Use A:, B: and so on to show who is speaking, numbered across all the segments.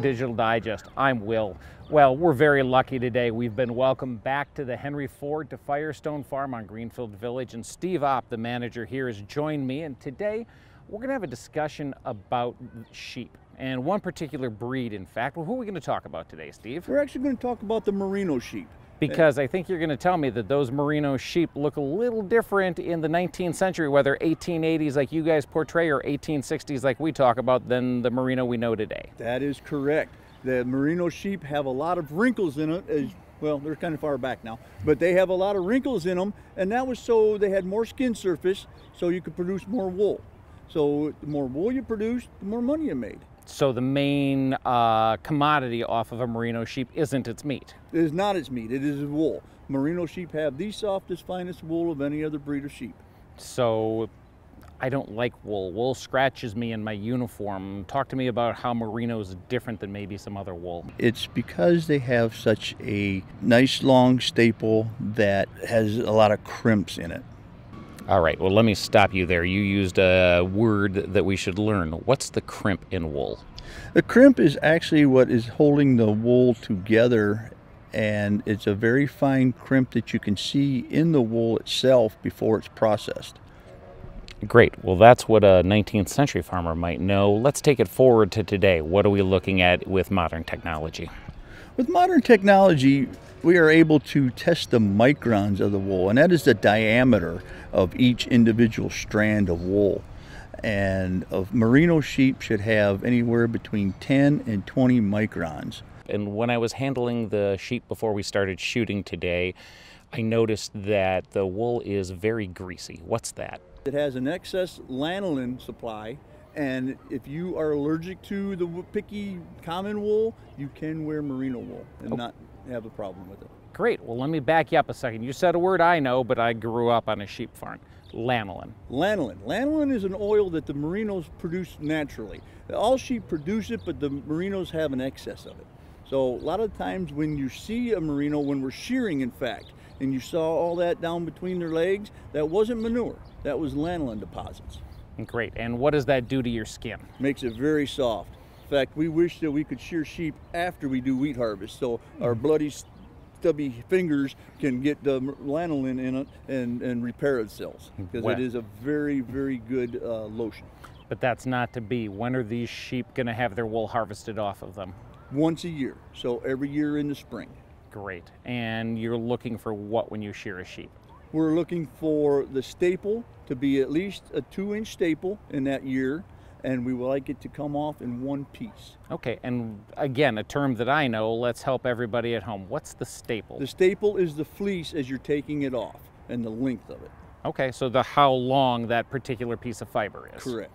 A: Digital Digest. I'm Will. Well, we're very lucky today. We've been welcomed back to the Henry Ford to Firestone Farm on Greenfield Village, and Steve Opp, the manager here, has joined me. And today, we're going to have a discussion about sheep and one particular breed, in fact. Well, who are we going to talk about today, Steve?
B: We're actually going to talk about the merino sheep.
A: Because I think you're going to tell me that those merino sheep look a little different in the 19th century, whether 1880s like you guys portray or 1860s like we talk about, than the merino we know today.
B: That is correct. The merino sheep have a lot of wrinkles in it, as well, they're kind of far back now, but they have a lot of wrinkles in them, and that was so they had more skin surface, so you could produce more wool. So the more wool you produced, the more money you made.
A: So the main uh, commodity off of a merino sheep isn't its meat.
B: It is not its meat, it is its wool. Merino sheep have the softest, finest wool of any other breed of sheep.
A: So I don't like wool. Wool scratches me in my uniform. Talk to me about how merino is different than maybe some other wool.
B: It's because they have such a nice long staple that has a lot of crimps in it.
A: All right, well, let me stop you there. You used a word that we should learn. What's the crimp in wool?
B: The crimp is actually what is holding the wool together, and it's a very fine crimp that you can see in the wool itself before it's processed.
A: Great. Well, that's what a 19th century farmer might know. Let's take it forward to today. What are we looking at with modern technology?
B: With modern technology, we are able to test the microns of the wool, and that is the diameter of each individual strand of wool. And of merino sheep should have anywhere between 10 and 20 microns.
A: And when I was handling the sheep before we started shooting today, I noticed that the wool is very greasy. What's that?
B: It has an excess lanolin supply and if you are allergic to the picky common wool, you can wear merino wool and oh. not have a problem with it.
A: Great. Well, let me back you up a second. You said a word I know, but I grew up on a sheep farm. Lanolin.
B: Lanolin. Lanolin is an oil that the merinos produce naturally. All sheep produce it, but the merinos have an excess of it. So a lot of times when you see a merino, when we're shearing in fact, and you saw all that down between their legs, that wasn't manure. That was lanolin deposits.
A: Great. And what does that do to your skin?
B: Makes it very soft. In fact, we wish that we could shear sheep after we do wheat harvest, so our mm-hmm. bloody, stubby fingers can get the lanolin in it and, and repair itself because it is a very, very good uh, lotion.
A: But that's not to be. When are these sheep going to have their wool harvested off of them?
B: Once a year, so every year in the spring.
A: Great. And you're looking for what when you shear a sheep?
B: We're looking for the staple to be at least a two inch staple in that year and we would like it to come off in one piece.
A: Okay, and again, a term that I know, let's help everybody at home. What's the staple?
B: The staple is the fleece as you're taking it off and the length of it.
A: Okay, so the how long that particular piece of fiber is.
B: Correct.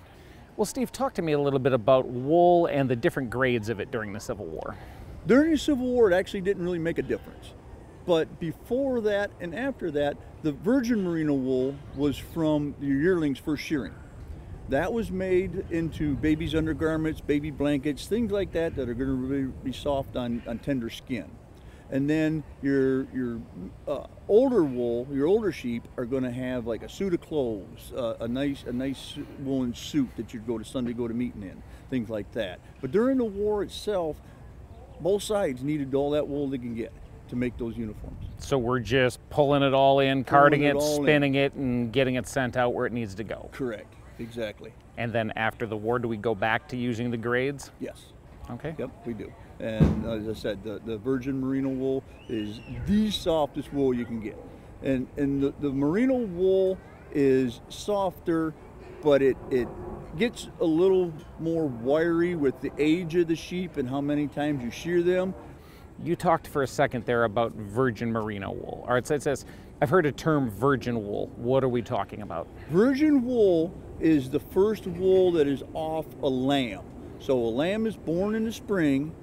A: Well, Steve, talk to me a little bit about wool and the different grades of it during the Civil War.
B: During the Civil War, it actually didn't really make a difference. But before that and after that, the virgin merino wool was from the yearlings first shearing. That was made into baby's undergarments, baby blankets, things like that that are going to really be soft on, on tender skin. And then your your uh, older wool, your older sheep are going to have like a suit of clothes, uh, a nice a nice woolen suit that you'd go to Sunday go to meeting in, things like that. But during the war itself, both sides needed all that wool they can get to make those uniforms.
A: So we're just pulling it all in, carting it, it spinning in. it, and getting it sent out where it needs to go.
B: Correct, exactly.
A: And then after the war, do we go back to using the grades?
B: Yes.
A: Okay.
B: Yep, we do. And as I said, the, the virgin merino wool is the softest wool you can get. And, and the, the merino wool is softer, but it, it gets a little more wiry with the age of the sheep and how many times you shear them.
A: You talked for a second there about virgin merino wool. All right, so it says, I've heard a term virgin wool. What are we talking about?
B: Virgin wool is the first wool that is off a lamb. So a lamb is born in the spring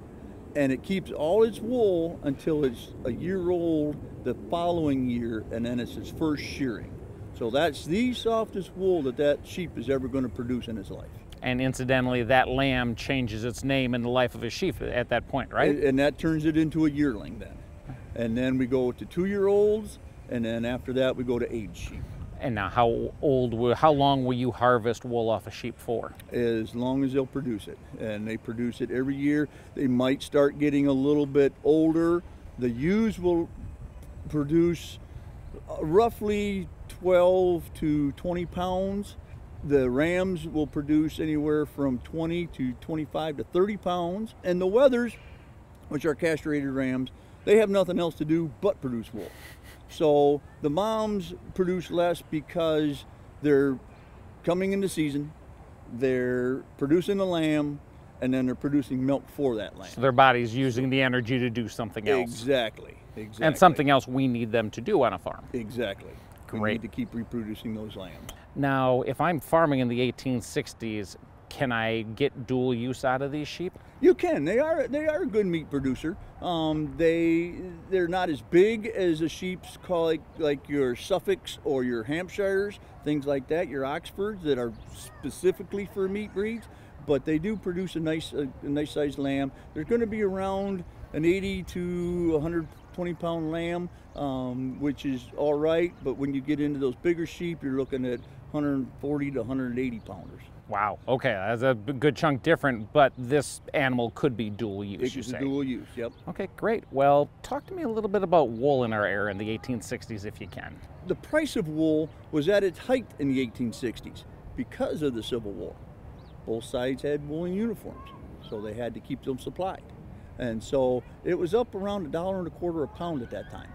B: and it keeps all its wool until it's a year old the following year and then it's its first shearing. So that's the softest wool that that sheep is ever going to produce in its life.
A: And incidentally, that lamb changes its name in the life of a sheep at that point, right?
B: And, that turns it into a yearling then. And then we go to two-year-olds, and then after that we go to age sheep.
A: And now, how old, how long will you harvest wool off a sheep for?
B: as long as they'll produce it. And they produce it every year. They might start getting a little bit older. The ewes will produce uh, roughly 12 to 20 pounds. The rams will produce anywhere from 20 to 25 to 30 pounds. And the wethers, which are castrated rams, they have nothing else to do but produce wool. So the moms produce less because they're coming into season, they're producing the lamb, and then they're producing milk for that lamb.
A: So their body's using the energy to do something else.
B: Exactly. Exactly.
A: And something else we need them to do on a farm.
B: Exactly. We need to keep reproducing those lambs.
A: Now, if I'm farming in the 1860s, can I get dual use out of these sheep?
B: You can. They are they are a good meat producer. Um, they they're not as big as the sheep's call like like your Suffolks or your Hampshires, things like that. Your Oxfords that are specifically for meat breeds, but they do produce a nice a, a nice sized lamb. They're going to be around an 80 to 120 pound lamb, um, which is all right. But when you get into those bigger sheep, you're looking at 140 to 180 pounders.
A: Wow. Okay, that's a good chunk different, but this animal could be dual use,
B: It
A: you say.
B: dual use. Yep.
A: Okay, great. Well, talk to me a little bit about wool in our era in the 1860s, if you can.
B: the price of wool was at its height in the 1860s because of the Civil War. Both sides had woolen uniforms, so they had to keep them supplied. And so it was up around a dollar and a quarter a pound at that time.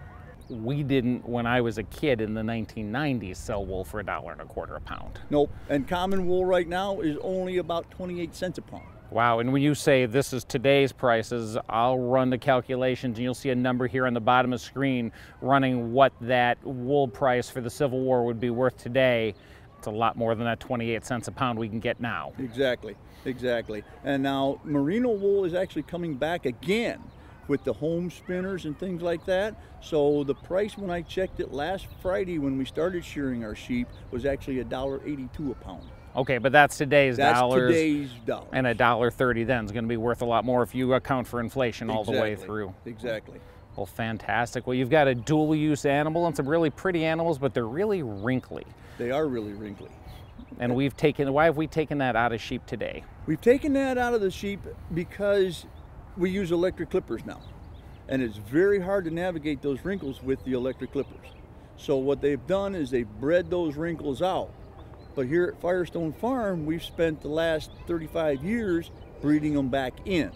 A: We didn't, when I was a kid in the 1990s, sell wool for a dollar and a quarter a pound.
B: Nope. And common wool right now is only about 28 cents a pound.
A: Wow, and when you say this is today's prices, I'll run the calculations and you'll see a number here on the bottom of the screen running what that wool price for the Civil War would be worth today. It's a lot more than that 28 cents a pound we can get now.
B: Exactly, exactly. And now merino wool is actually coming back again with the home spinners and things like that. So the price when I checked it last Friday when we started shearing our sheep was actually a dollar eighty-two a pound.
A: Okay, but that's today's
B: That's
A: dollars.
B: today's dollar.
A: And a dollar thirty then is going to be worth a lot more if you account for inflation all the way
B: Exactly,
A: through.
B: Exactly.
A: Well, fantastic. Well, you've got a dual use animal and some really pretty animals, but they're really wrinkly.
B: They are really wrinkly.
A: And we've taken, why have we taken that out of sheep today?
B: We've taken that out of the sheep because we use electric clippers now. And it's very hard to navigate those wrinkles with the electric clippers. So what they've done is they've bred those wrinkles out. But here at Firestone Farm, we've spent the last 35 years breeding them back in.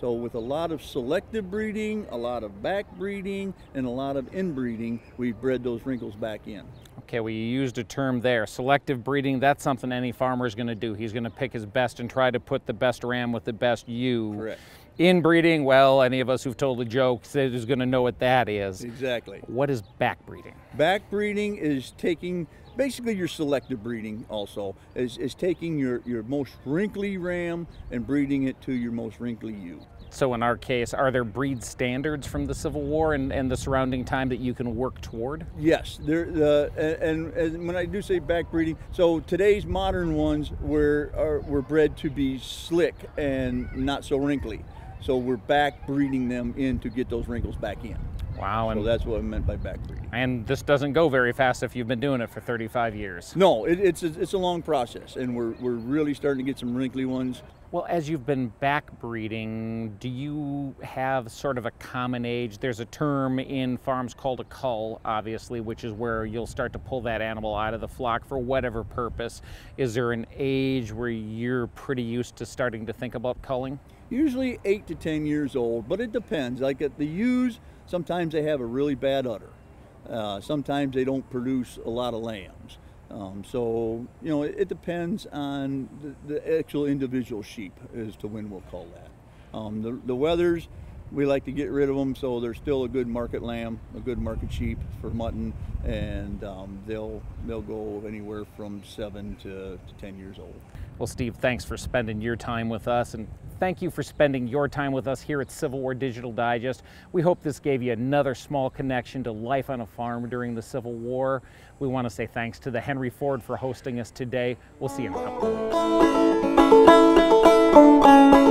B: So with a lot of selective breeding, a lot of back breeding, and a lot of inbreeding, we've bred those wrinkles back in.
A: Okay, well, you used a term there. Selective breeding, that's something any farmer is going to do. He's going to pick his best and try to put the best ram with the best ewe.
B: Correct.
A: Inbreeding, well, any of us who've told a joke is going to know what that is.
B: Exactly.
A: What is back breeding?
B: Back breeding is taking basically your selective breeding also is, is taking your, your most wrinkly ram and breeding it to your most wrinkly ewe.
A: So in our case, are there breed standards from the Civil War and, and the surrounding time that you can work toward?
B: Yes, there the and, and when I do say back breeding, so today's modern ones were are, were bred to be slick and not so wrinkly. So we're back breeding them in to get those wrinkles back in.
A: Wow,
B: So
A: and,
B: that's what I meant by back breeding.
A: and this doesn't go very fast if you've been doing it for 35 years.
B: No, it, it's a, it's a long process, and we're, we're really starting to get some wrinkly ones.
A: Well, as you've been back breeding, do you have sort of a common age? There's a term in farms called a cull, obviously, which is where you'll start to pull that animal out of the flock for whatever purpose. Is there an age where you're pretty used to starting to think about culling?
B: usually eight to ten years old, but it depends. Like at the ewes, sometimes they have a really bad udder. Uh, sometimes they don't produce a lot of lambs. Um, so you know, it, it depends on the, the actual individual sheep as to when we'll cull that. Um, the, the wethers, we like to get rid of them so they're still a good market lamb, a good market sheep for mutton, and um, they'll they'll go anywhere from seven to, to ten years old.
A: Well, Steve, thanks for spending your time with us, and thank you for spending your time with us here at Civil War Digital Digest. We hope this gave you another small connection to life on a farm during the Civil War. We want to say thanks to the Henry Ford for hosting us today. We'll see you in a couple of weeks.